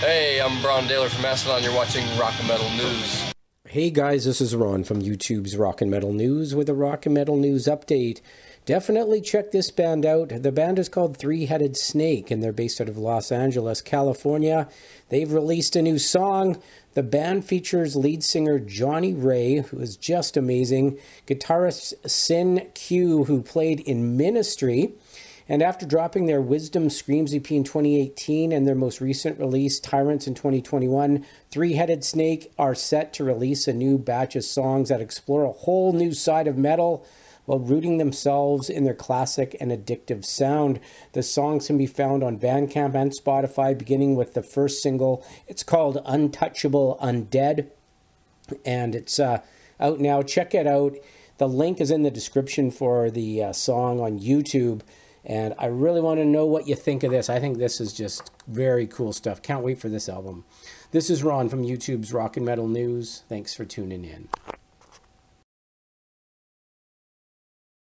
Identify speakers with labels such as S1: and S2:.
S1: Hey, I'm Brann Dailor from Mastodon. You're watching Rock and Metal News.
S2: Hey guys, this is Ron from YouTube's Rock and Metal News with a Rock and Metal News update. Definitely check this band out. The band is called Three Headed Snake and they're based out of Los Angeles, California. They've released a new song. The band features lead singer Johnny Ray, who is just amazing, guitarist Sin Q, who played in Ministry. And after dropping their Wisdom Screams EP in 2018 and their most recent release, Tyrants in 2021, Three Headed Snake are set to release a new batch of songs that explore a whole new side of metal while rooting themselves in their classic and addictive sound. The songs can be found on Bandcamp and Spotify, beginning with the first single. It's called Untouchable Undead, and it's uh, out now. Check it out. The link is in the description for the uh, song on YouTube. And I really want to know what you think of this. I think this is just very cool stuff. Can't wait for this album. This is Ron from YouTube's Rock and Metal News. Thanks for tuning in.